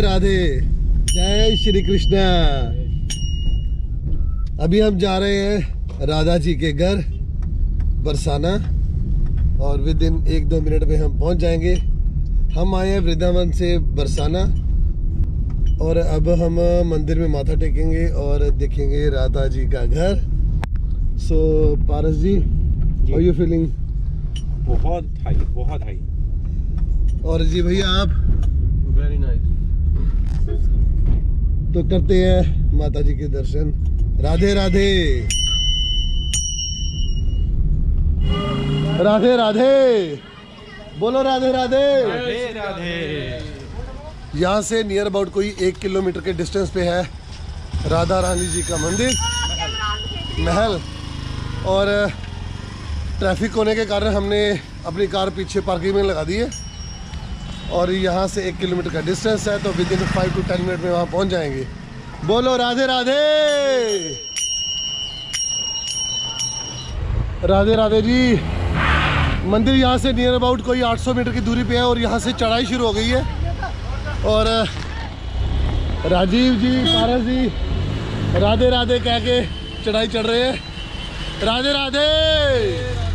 राधे। राधे जय श्री कृष्णा। अभी हम जा रहे हैं राधा जी के घर बरसाना और विद इन एक दो मिनट में हम पहुँच जाएँगे। हम आए हैं वृंदावन से बरसाना और अब हम मंदिर में माथा टेकेंगे और देखेंगे राधा जी का घर। So so, Paras ji ji. How you feeling बहुत हाई बहुत हाई और जी भैया आप? वेरी नाइस तो करते हैं माता जी के दर्शन। राधे राधे। राधे राधे। बोलो राधे राधे। राधे राधे यहाँ से नियर अबाउट कोई एक किलोमीटर के डिस्टेंस पे है राधा रानी जी का मंदिर, महल। और ट्रैफ़िक होने के कारण हमने अपनी कार पीछे पार्किंग में लगा दी है। और यहाँ से एक किलोमीटर का डिस्टेंस है तो within five to ten minute में वहाँ पहुँच जाएँगे। बोलो, राधे राधे! राधे राधे जी। मंदिर यहाँ से नियर अबाउट कोई 800 मीटर की दूरी पे है और यहाँ से चढ़ाई शुरू हो गई है। और, राजीव जी, पारस जी, राधे राधे कह के चढ़ाई चढ़ रहे हैं। राधे राधे राधे!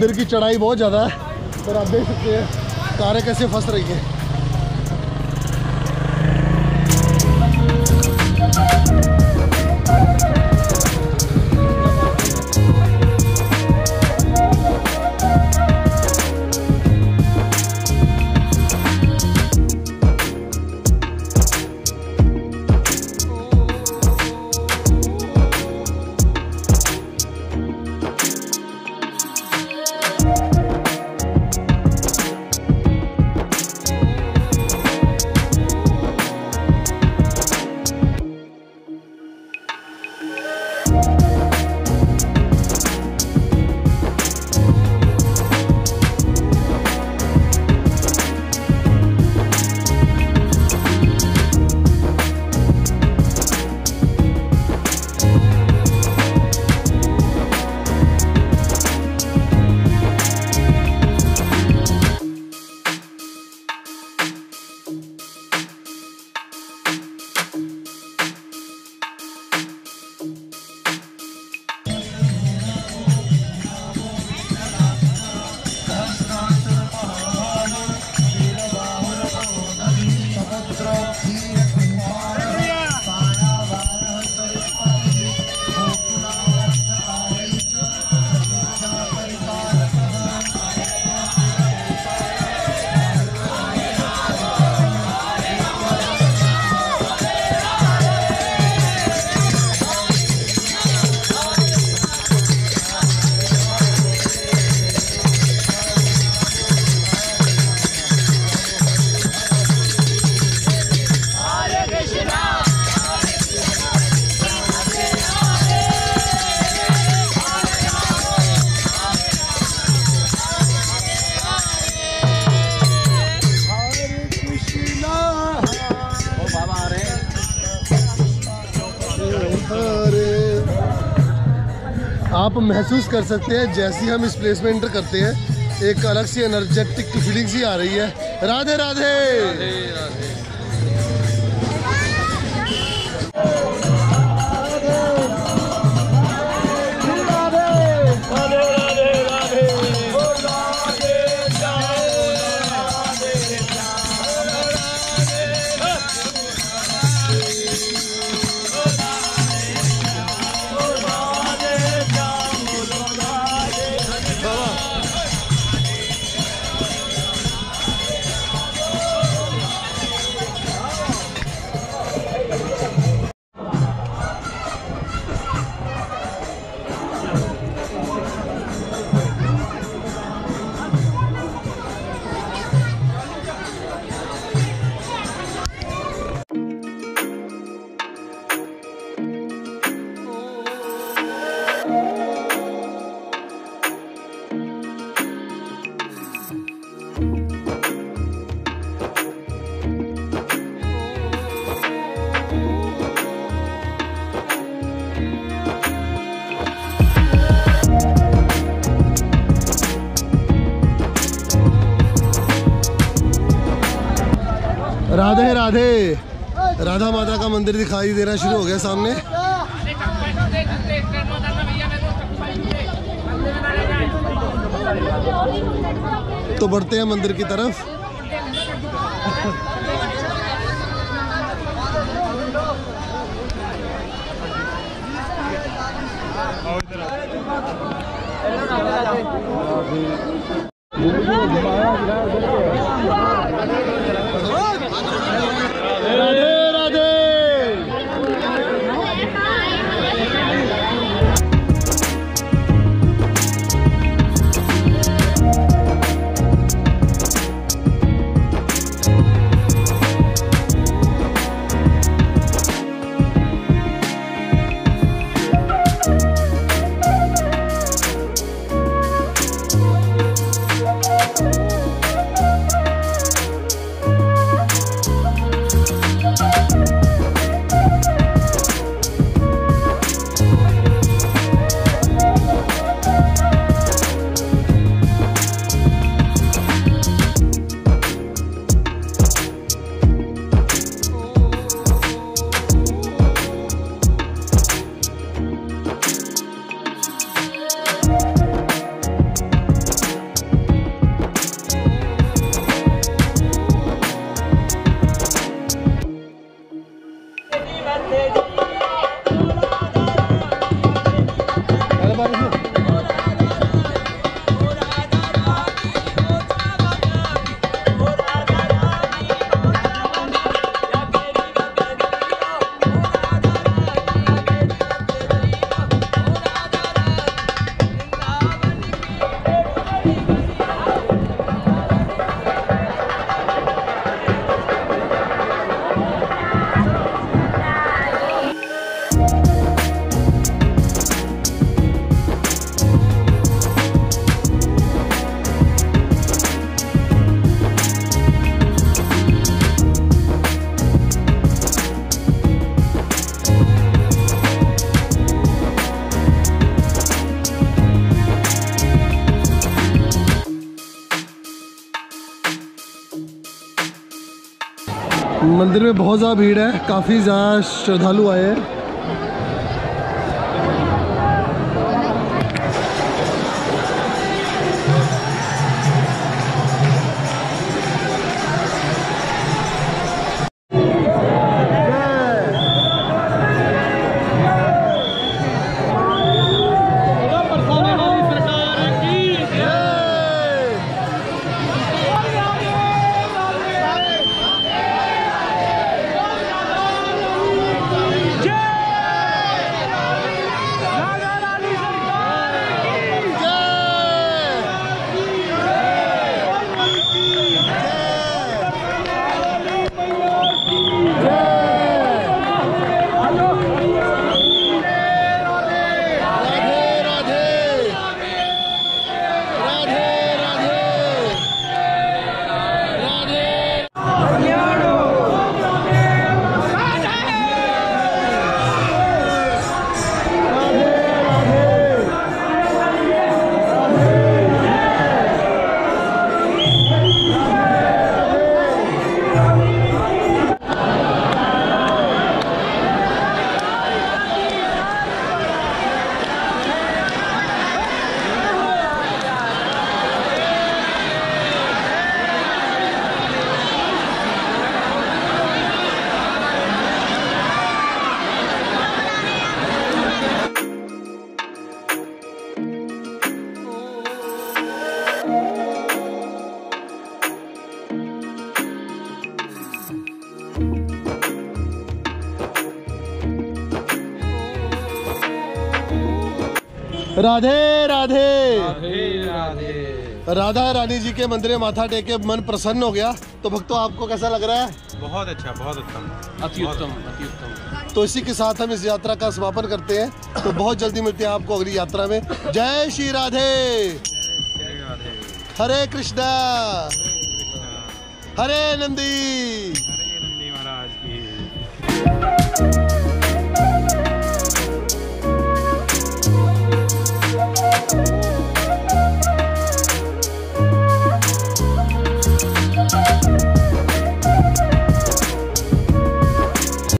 मंदिर की चढ़ाई बहुत ज़्यादा है। और आप देख सकते हैं कारें कैसे फंस रही हैं। आप महसूस कर सकते हैं जैसे ही हम इस प्लेस में एंटर करते हैं। एक अलग सी एनर्जेटिक फीलिंग सी आ रही है। राधे राधे! राधे राधे। राधा माता का मंदिर दिखाई देना शुरू हो गया सामने। तो बढ़ते हैं मंदिर की तरफ़। मंदिर में बहुत ज़्यादा भीड़ है काफ़ी ज़्यादा श्रद्धालु आए हैं। राधे राधे। राधा रानी जी के मंदिर में माथा टेक के मन प्रसन्न हो गया। तो भक्तों आपको कैसा लग रहा है? बहुत अच्छा बहुत उत्तम। अति उत्तम अति उत्तम। तो इसी के साथ हम इस यात्रा का समापन करते हैं। तो बहुत जल्दी मिलते हैं आपको अगली यात्रा में। जय श्री राधे। हरे कृष्णा। हरे नंदी।